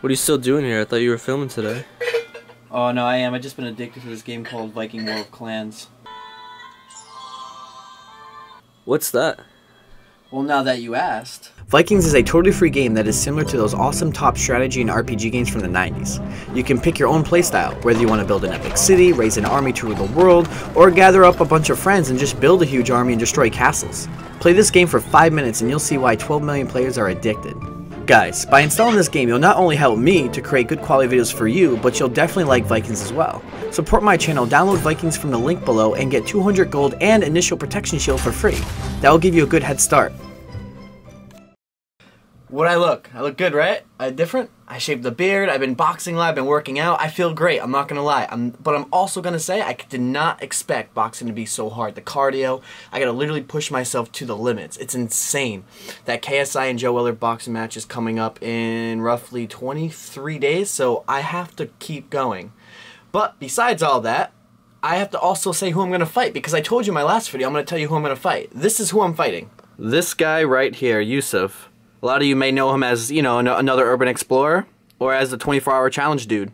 What are you still doing here? I thought you were filming today. Oh no, I am. I've just been addicted to this game called Viking War of Clans. What's that? Well, now that you asked. Vikings is a totally free game that is similar to those awesome top strategy and RPG games from the 90s. You can pick your own playstyle, whether you want to build an epic city, raise an army to rule the world, or gather up a bunch of friends and just build a huge army and destroy castles. Play this game for 5 minutes and you'll see why 12 million players are addicted. Guys, by installing this game, you'll not only help me to create good quality videos for you, but you'll definitely like Vikings as well. Support my channel, download Vikings from the link below, and get 200 gold and initial protection shield for free. That will give you a good head start. What I look? I look good, right? I different? I shaved the beard. I've been boxing lot. I've been working out. I feel great. I'm not gonna lie. I'm, but I'm also gonna say I did not expect boxing to be so hard. The cardio, I gotta literally push myself to the limits. It's insane. That KSI and Joe Weller boxing match is coming up in roughly 23 days, so I have to keep going. But besides all that, I have to also say who I'm gonna fight because I told you in my last video. I'm gonna tell you who I'm gonna fight. This is who I'm fighting. This guy right here, Yusuf. A lot of you may know him as, you know, another urban explorer or as the 24 hour challenge dude.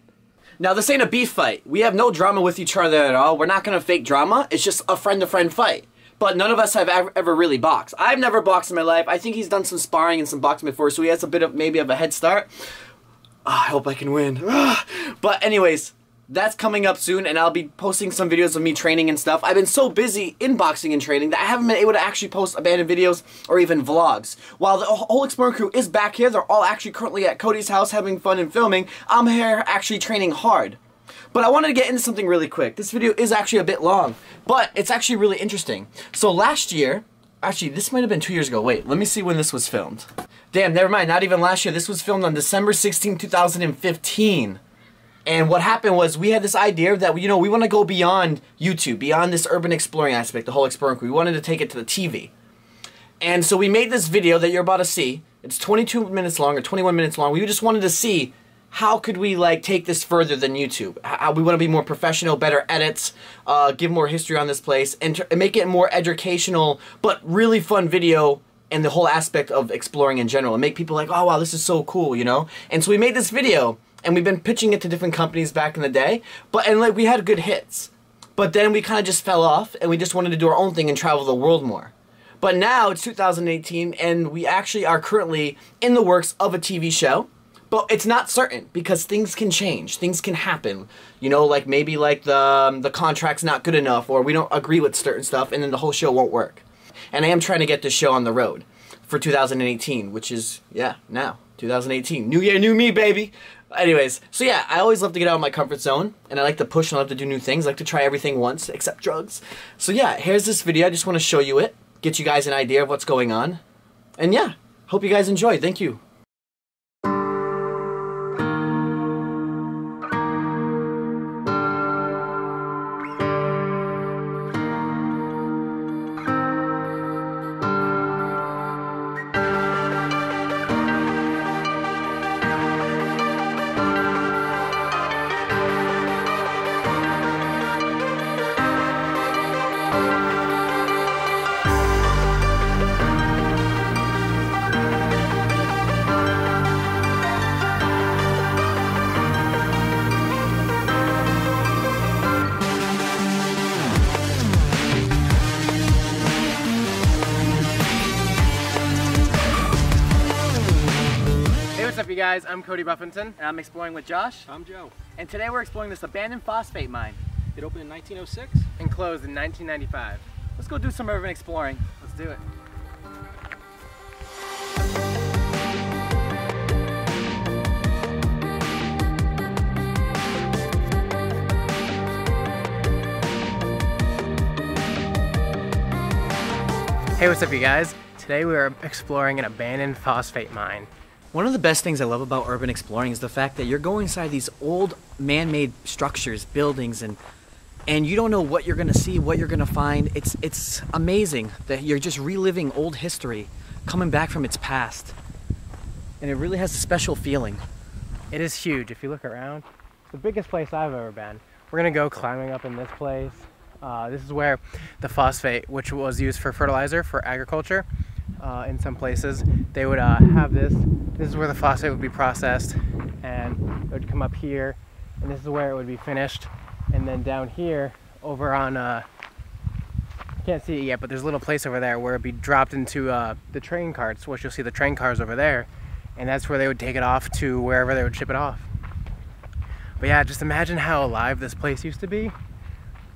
Now, this ain't a beef fight. We have no drama with each other at all. We're not gonna fake drama. It's just a friend to friend fight. But none of us have ever, ever, really boxed. I've never boxed in my life. I think he's done some sparring and some boxing before, so he has a bit of maybe of a head start. Oh, I hope I can win. but anyways, that's coming up soon, and I'll be posting some videos of me training and stuff. I've been so busy in boxing and training that I haven't been able to actually post abandoned videos or even vlogs. While the whole Exploring crew is back here, they're all actually currently at Cody's house having fun and filming, I'm here actually training hard. But I wanted to get into something really quick. This video is actually a bit long, but it's actually really interesting. So last year, actually this might have been two years ago. Wait, let me see when this was filmed. Damn, never mind, not even last year. This was filmed on December 16, 2015. And what happened was we had this idea that, you know, we want to go beyond YouTube, beyond this urban exploring aspect, the whole exploring. We wanted to take it to the TV. And so we made this video that you're about to see. It's 22 minutes long or 21 minutes long. We just wanted to see how could we like take this further than YouTube? How, we want to be more professional, better edits, uh, give more history on this place, and, and make it more educational, but really fun video and the whole aspect of exploring in general and make people like, oh wow, this is so cool, you know? And so we made this video and we've been pitching it to different companies back in the day. But and like we had good hits, but then we kind of just fell off, and we just wanted to do our own thing and travel the world more. But now it's 2018, and we actually are currently in the works of a TV show. But it's not certain because things can change, things can happen. You know, like maybe like the um, the contract's not good enough, or we don't agree with certain stuff, and then the whole show won't work. And I am trying to get this show on the road for 2018, which is yeah now 2018, new year, new me, baby. Anyways, so yeah, I always love to get out of my comfort zone, and I like to push and I love to do new things. I like to try everything once, except drugs. So yeah, here's this video. I just want to show you it, get you guys an idea of what's going on. And yeah, hope you guys enjoy. Thank you. Guys? I'm Cody Buffinton, and I'm exploring with Josh. I'm Joe. And today we're exploring this abandoned phosphate mine. It opened in 1906? And closed in 1995. Let's go do some urban exploring. Let's do it. Hey, what's up you guys? Today we are exploring an abandoned phosphate mine. One of the best things I love about urban exploring is the fact that you're going inside these old man-made structures, buildings, and and you don't know what you're gonna see, what you're gonna find. It's it's amazing that you're just reliving old history, coming back from its past, and it really has a special feeling. It is huge. If you look around, It's the biggest place I've ever been. We're gonna go climbing up in this place. Uh, this is where the phosphate, which was used for fertilizer for agriculture, uh, in some places. They would uh, have this. This is where the phosphate would be processed, and it would come up here, and this is where it would be finished. And then down here, over on, uh, can't see it yet, but there's a little place over there where it'd be dropped into uh, the train carts, which you'll see the train cars over there, and that's where they would take it off to wherever they would ship it off. But yeah, just imagine how alive this place used to be.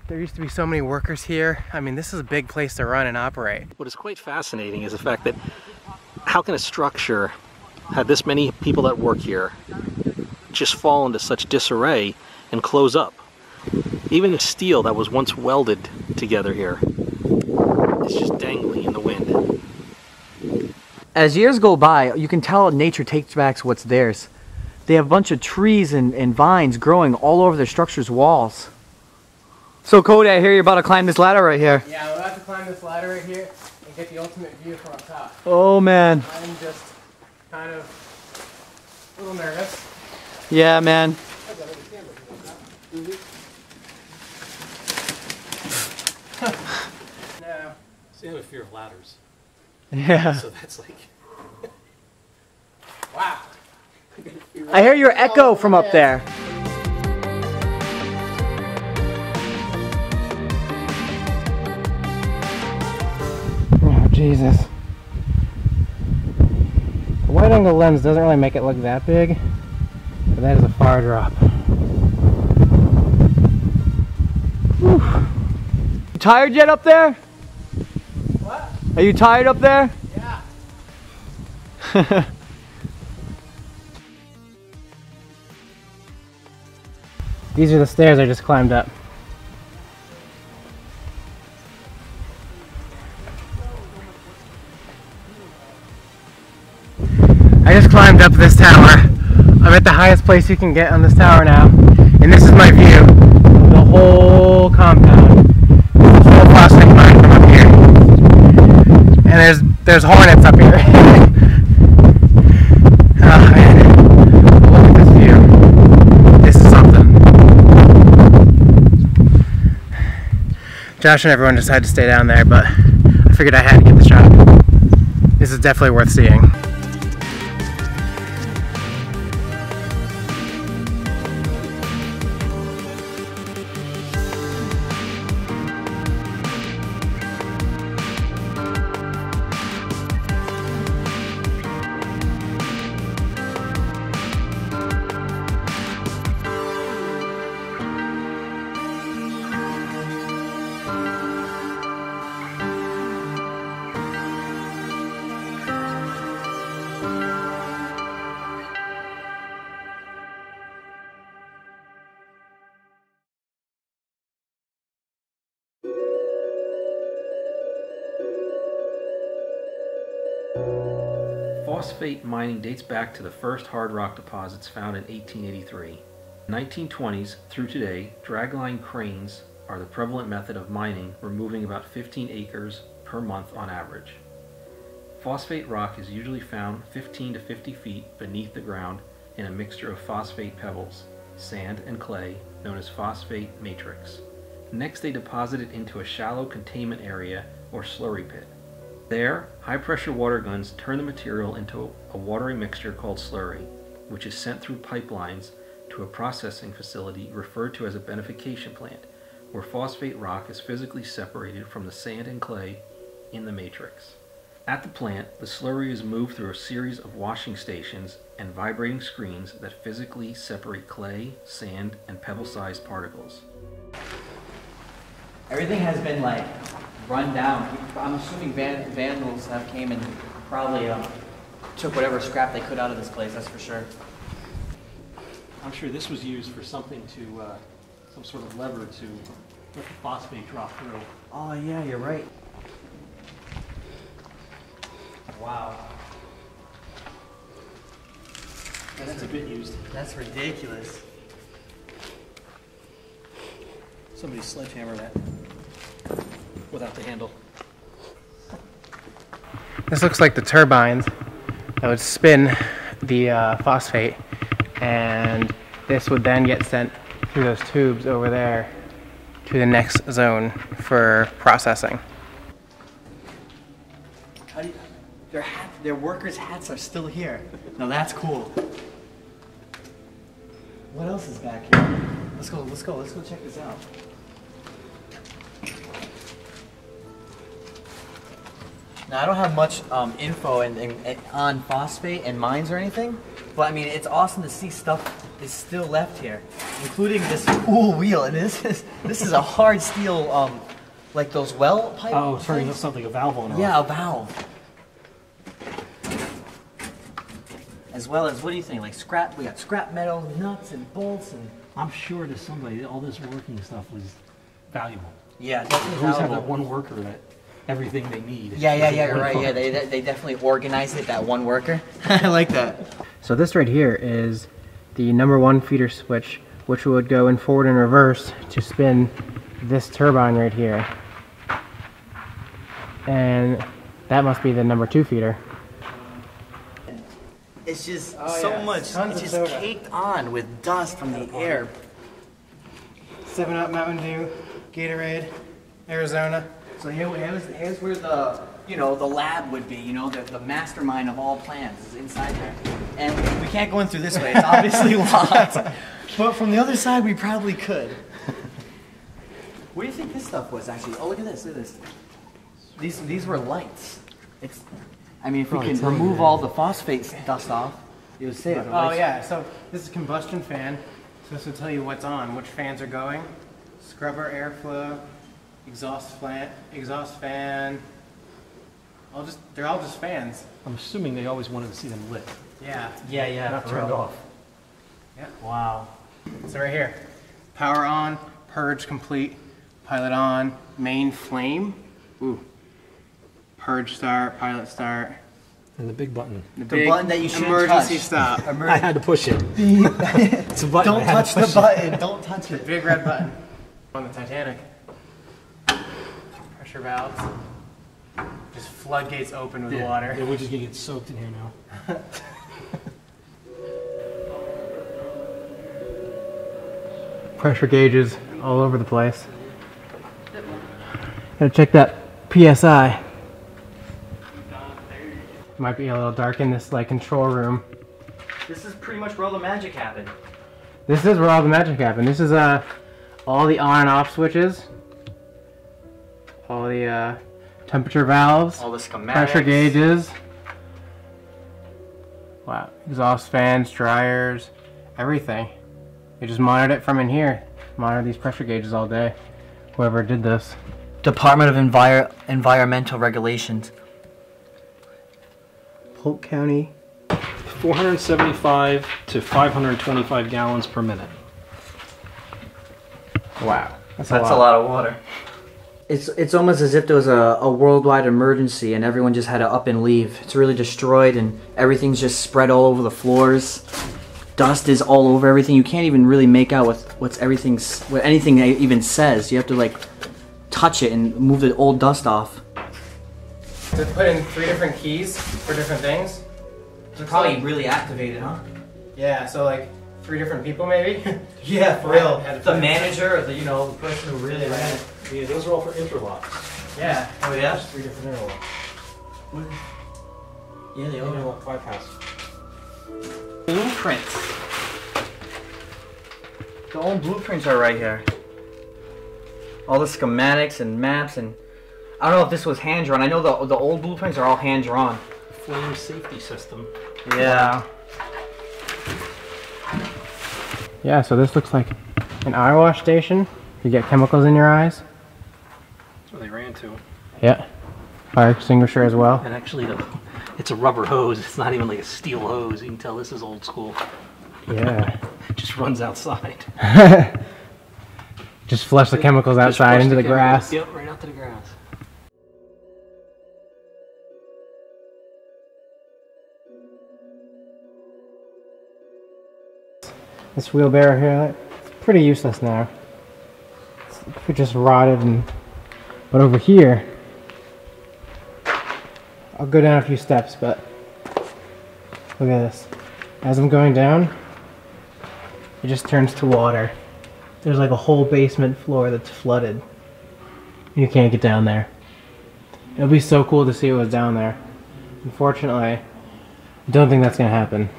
There used to be so many workers here. I mean, this is a big place to run and operate. What is quite fascinating is the fact that how can a structure have this many people that work here just fall into such disarray and close up? Even the steel that was once welded together here is just dangling in the wind. As years go by, you can tell nature takes back what's theirs. They have a bunch of trees and, and vines growing all over their structure's walls. So Cody, I hear you're about to climb this ladder right here. Yeah, we're about to climb this ladder right here and get the ultimate view from up top. Oh man. I'm just kind of a little nervous. Yeah, man. No. See, I have a fear of ladders, Yeah. so that's like Wow. I hear your echo from up there. Jesus. The wide angle lens doesn't really make it look that big, but that is a far drop. You tired yet up there? What? Are you tired up there? Yeah. These are the stairs I just climbed up. Just climbed up this tower. I'm at the highest place you can get on this tower now. And this is my view of the whole compound. The whole phosphate mine from up here. And there's there's hornets up here. oh man. Look at this view. This is something. Josh and everyone decided to stay down there, but I figured I had to get the shot. This is definitely worth seeing. Phosphate mining dates back to the first hard rock deposits found in 1883. 1920s through today, dragline cranes are the prevalent method of mining, removing about 15 acres per month on average. Phosphate rock is usually found 15 to 50 feet beneath the ground in a mixture of phosphate pebbles, sand, and clay, known as phosphate matrix. Next, they deposit it into a shallow containment area or slurry pit. There, high pressure water guns turn the material into a watery mixture called slurry, which is sent through pipelines to a processing facility referred to as a beneficiation plant, where phosphate rock is physically separated from the sand and clay in the matrix. At the plant, the slurry is moved through a series of washing stations and vibrating screens that physically separate clay, sand, and pebble-sized particles. Everything has been like run down. I'm assuming van- vandals have came and probably um, took whatever scrap they could out of this place. That's for sure. I'm sure this was used for something to, uh, some sort of lever to let the phosphate drop through. Oh yeah, you're right. Wow. That's a bit used. That's ridiculous. Somebody sledgehammer that without the handle. This looks like the turbines that would spin the uh, phosphate, and this would then get sent through those tubes over there to the next zone for processing. How do you, their workers' hats are still here. Now that's cool. What else is back here? Let's go, let's go, let's go check this out. Now I don't have much um, info and, and, and on phosphate and mines or anything, but I mean it's awesome to see stuff is still left here, including this cool wheel. And this is this is a hard steel, um, like those well pipe. Oh, that's something, a valve on it. Yeah, a valve. As well as what do you think? Like scrap? We got scrap metal, nuts and bolts, and I'm sure to somebody, all this working stuff was valuable. yeah, definitely always have that one worker that, everything they need. Yeah, yeah, yeah. You're right. Yeah, they they they definitely organized it. That one worker. I like that. So this right here is the number one feeder switch, which would go in forward and reverse to spin this turbine right here. And that must be the number two feeder. It's just Oh, so yeah. much. Tons it's just soda. caked on with dust from the air. Seven Up, Mountain Dew, Gatorade, Arizona. So here, here's, here's where the you know the lab would be. You know the, the mastermind of all plans is inside there, and we can't go in through this way. It's obviously locked. But from the other side, we probably could. What do you think this stuff was actually? Oh, look at this! Look at this. These these were lights. It's. I mean, if we Probably can remove all the phosphate dust off, it would save it. Oh yeah, so this is combustion fan. So this will tell you what's on, which fans are going. Scrubber, airflow, exhaust fan, exhaust fan. All just they're all just fans. I'm assuming they always wanted to see them lit, Yeah. Yeah, yeah. not for turned real. off. Yeah. Wow. So right here, power on, purge complete, pilot on, main flame. Ooh. Purge start, pilot start. And the big button. The, The button that you shouldn't emergency touch. stop. I had to push it. It's a button. I Don't had to touch the push it. button. Don't touch it. Big red button on the Titanic. Pressure valves. Just floodgates open with Yeah, water. Yeah, we're just gonna get soaked in here now. Pressure gauges all over the place. Gotta check that PSI. Might be a little dark in this like control room. This is pretty much where all the magic happened. This is where all the magic happened. This is uh all the on and off switches. All the uh, temperature valves. All the schematics. pressure gauges. Wow, exhaust fans, dryers, everything. You just monitor it from in here. Monitor these pressure gauges all day. Whoever did this. Department of Envir- Environmental Regulations. Polk County. 475 to 525 gallons per minute. Wow, that's, That's a lot of water. It's it's almost as if there was a, a worldwide emergency and everyone just had to up and leave. It's really destroyed and everything's just spread all over the floors. Dust is all over everything. You can't even really make out what what's everything's what anything even says. You have to like touch it and move the old dust off. They put in three different keys for different things. Probably really activated, huh? Yeah, so like three different people maybe. Yeah, for real. The manager, or the you know the person who really ran it. Yeah, those are all for interlocks. yeah. Oh yeah. There's three different interlocks. Yeah, they Interlock bypass. blueprints. The old blueprints are right here. All the schematics and maps and I don't know if this was hand drawn. I know the the old blueprints are all hand drawn. Flame safety system. Yeah. Yeah, so this looks like an eye wash station. You get chemicals in your eyes. That's where they ran to. Yeah. Fire extinguisher as well. And actually, the, it's a rubber hose. It's not even like a steel hose. You can tell this is old school. Yeah. Just runs outside. Just flush the chemicals outside into the, chemicals. grass. Yep, right out to the grass. This wheelbarrow here, it's pretty useless now. It's just rotted and. But over here, I'll go down a few steps, but look at this. As I'm going down, it just turns to water. There's like a whole basement floor that's flooded. You can't get down there. It'll be so cool to see what was down there. Unfortunately, I don't think that's gonna happen.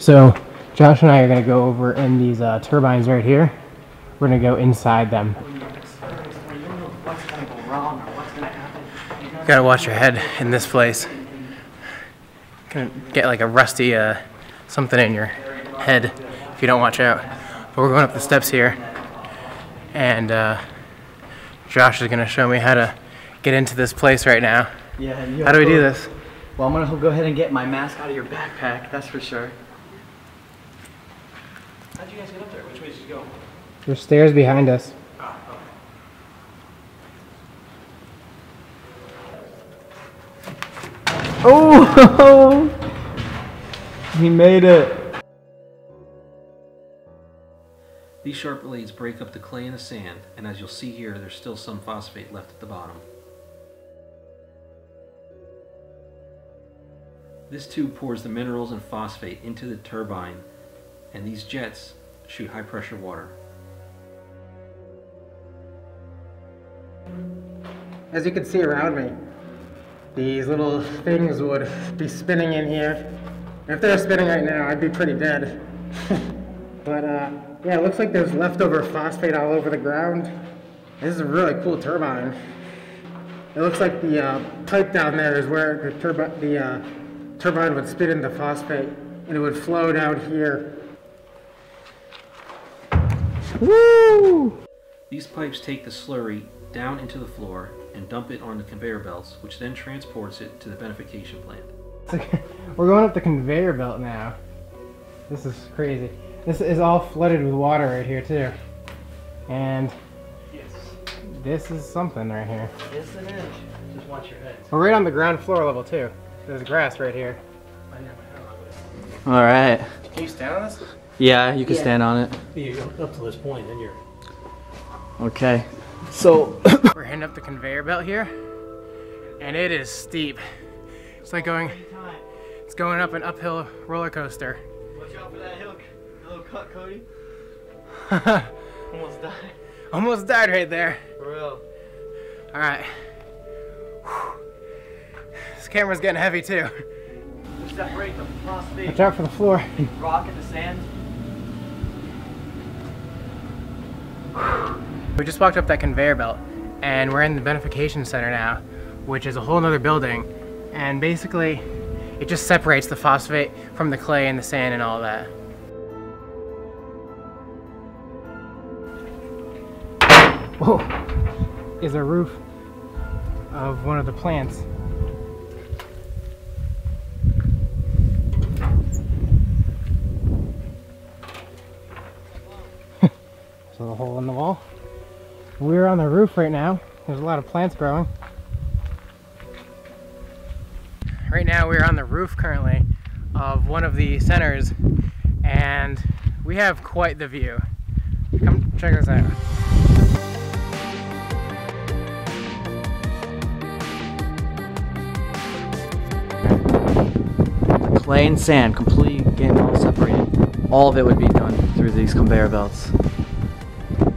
So, Josh and I are gonna go over in these uh, turbines right here. We're gonna go inside them. You Gotta watch your head in this place. Gonna get like a rusty uh, something in your head if you don't watch out. But we're going up the steps here, and uh, Josh is gonna show me how to get into this place right now. Yeah. and How do we do this? Well, I'm gonna go ahead and get my mask out of your backpack. That's for sure. How'd you guys get up there? Which way did you go? There's stairs behind us. Ah, oh! he made it. These sharp blades break up the clay and the sand, and as you'll see here, there's still some phosphate left at the bottom. This tube pours the minerals and phosphate into the turbine, and these jets shoot high pressure water. As you can see around me, these little things would be spinning in here. If they were spinning right now, I'd be pretty dead. but uh, yeah, it looks like there's leftover phosphate all over the ground. This is a really cool turbine. It looks like the uh, pipe down there is where the, turbi- the uh, turbine would spit into phosphate and it would flow down here. Woo! These pipes take the slurry down into the floor and dump it on the conveyor belts, which then transports it to the beneficiation plant. We're going up the conveyor belt now. This is crazy. This is all flooded with water right here too. And this is something right here. Yes, it is. Just watch your head. We're right on the ground floor level too. There's grass right here. All right. Can you stand on this? Yeah, you can stand on it. You go up to this point, then you're. Okay. So, We're heading up the conveyor belt here, and it is steep. It's like going, it's going up an uphill roller coaster. Watch out for that hill, little cut, Cody. Almost died. Almost died right there. For real. All right. This camera's getting heavy too. Separate the phosphate Watch out for the floor. rock and the sand. We just walked up that conveyor belt and we're in the benefication center now, which is a whole nother building. And basically, it just separates the phosphate from the clay and the sand and all that. Whoa, is a roof of one of the plants. So a hole in the wall. We're on the roof right now. There's a lot of plants growing. Right now we're on the roof currently of one of the centers and we have quite the view. Come check this out. clay and sand completely getting all separated. All of it would be done through these conveyor belts.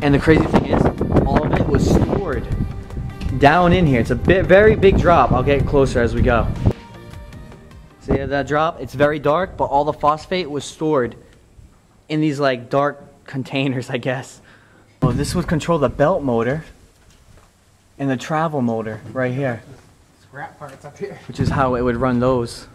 And the crazy thing is, all of it was stored down in here. It's a bit, very big drop. I'll get closer as we go. See that drop? It's very dark, but all the phosphate was stored in these like dark containers, I guess. Oh, this would control the belt motor and the travel motor right here, Scrap parts up here. which is how it would run those.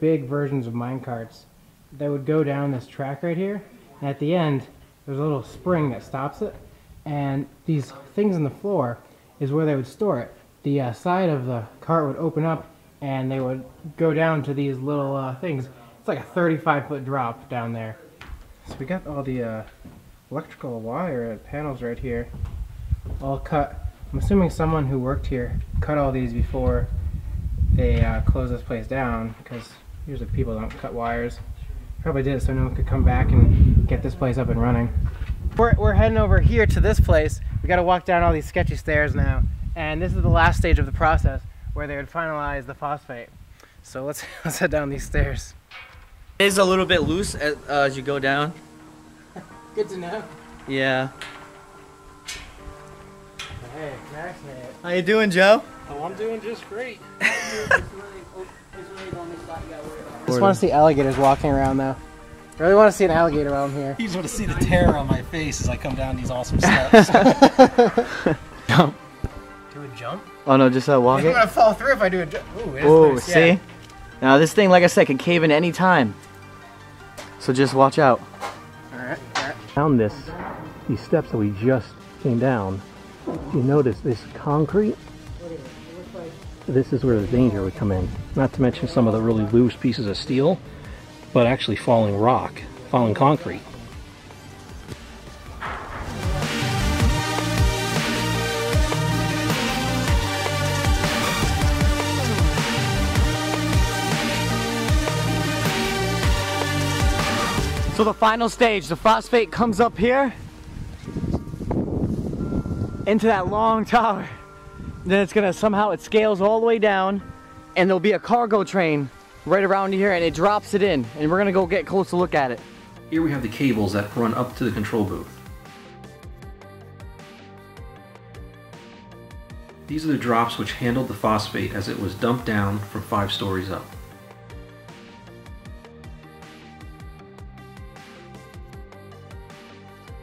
Big versions of mine carts that would go down this track right here. And at the end, there's a little spring that stops it. And these things in the floor is where they would store it. The uh, side of the cart would open up and they would go down to these little uh, things. It's like a 35 foot drop down there. So we got all the uh, electrical wire panels right here, all cut. I'm assuming someone who worked here cut all these before they uh, closed this place down because usually people don't cut wires. Probably did so no one could come back and get this place up and running. We're, we're heading over here to this place. We got to walk down all these sketchy stairs now, and this is the last stage of the process where they would finalize the phosphate. So let's let's head down these stairs. It is a little bit loose as, uh, as you go down. Good to know. Yeah. Hey, Hey, Max. How you doing, Joe? Oh, I'm doing just great. I just want to see alligators walking around though. Really want to see an alligator while I'm here. You just want to see the terror on my face as I come down these awesome steps. Jump. Do a jump? Oh no, just uh, walk I'm it. gonna fall through if I do a jump. Ooh, it is Oh, loose, see? yeah. Now this thing, like I said, can cave in any time. So just watch out. Alright, alright. down this, these steps that we just came down, you notice this concrete? This is where the danger would come in. Not to mention some of the really loose pieces of steel, but actually falling rock, falling concrete. So the final stage, the phosphate comes up here into that long tower. Then it's gonna somehow it scales all the way down and there'll be a cargo train right around here and it drops it in and we're gonna go get a closer look at it. Here we have the cables that run up to the control booth. These are the drops which handled the phosphate as it was dumped down from five stories up.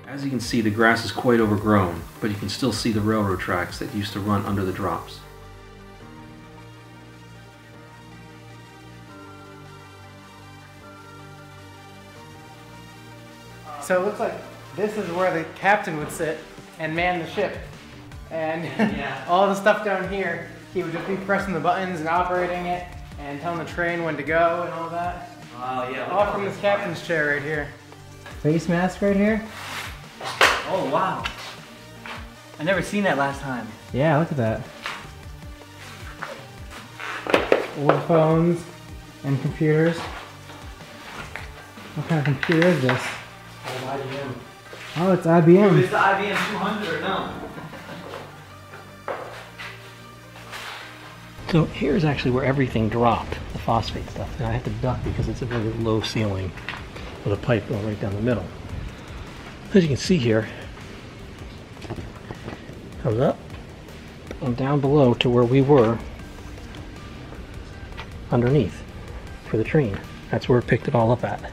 As you can see, the grass is quite overgrown, but you can still see the railroad tracks that used to run under the drops. So it looks like this is where the captain would sit and man the ship. And all the stuff down here, he would just be pressing the buttons and operating it and telling the train when to go and all that. Wow, yeah. All from this captain's chair right here. Face mask right here? Oh wow. I never seen that last time. Yeah, look at that. Old phones and computers. What kind of computer is this? Oh, it's IBM. It's the IBM 200 or no? So here's actually where everything dropped, the phosphate stuff. And I have to duck because it's a very low ceiling with a pipe going right down the middle. As you can see here, comes up and down below to where we were underneath for the train. That's where it picked it all up at.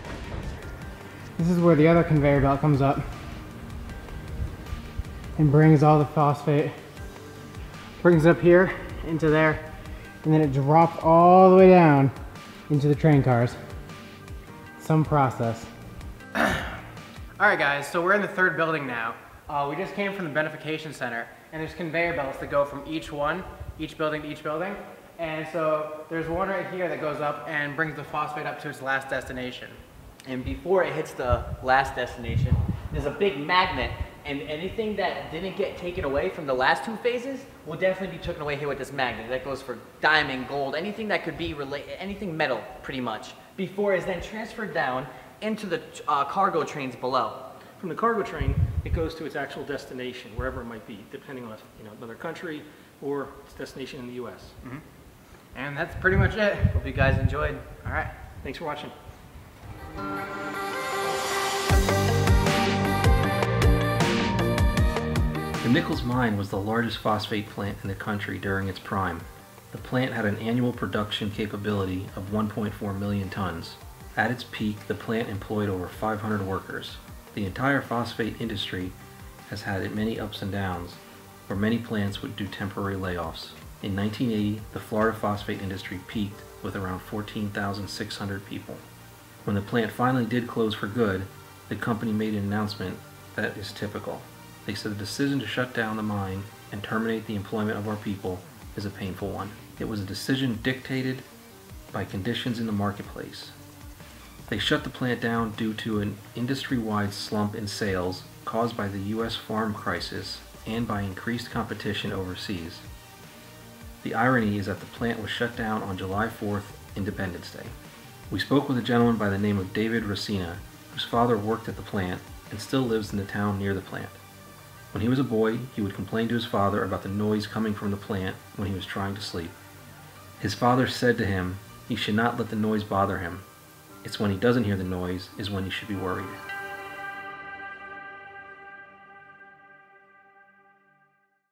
This is where the other conveyor belt comes up and brings all the phosphate, brings it up here into there, and then it drops all the way down into the train cars. Some process. all right, guys, so we're in the third building now. Uh, we just came from the benefication center, and there's conveyor belts that go from each one, each building to each building. And so there's one right here that goes up and brings the phosphate up to its last destination. And before it hits the last destination, there's a big magnet, and anything that didn't get taken away from the last two phases will definitely be taken away here with this magnet. That goes for diamond, gold, anything that could be related, anything metal, pretty much. Before it's then transferred down into the uh, cargo trains below. From the cargo train, it goes to its actual destination, wherever it might be, depending on you know another country or its destination in the U.S. And that's pretty much it. Hope you guys enjoyed. All right. Thanks for watching. The Nichols mine was the largest phosphate plant in the country during its prime. The plant had an annual production capability of 1.4 million tons. At its peak, the plant employed over 500 workers. The entire phosphate industry has had many ups and downs, where many plants would do temporary layoffs. In 1980, the Florida phosphate industry peaked with around 14,600 people. When the plant finally did close for good, the company made an announcement that is typical. They said the decision to shut down the mine and terminate the employment of our people is a painful one. It was a decision dictated by conditions in the marketplace. They shut the plant down due to an industry wide slump in sales caused by the U.S. farm crisis and by increased competition overseas. The irony is that the plant was shut down on July 4th, Independence Day. We spoke with a gentleman by the name of David Racina, whose father worked at the plant and still lives in the town near the plant. When he was a boy, he would complain to his father about the noise coming from the plant when he was trying to sleep. His father said to him he should not let the noise bother him. It's when he doesn't hear the noise is when he should be worried.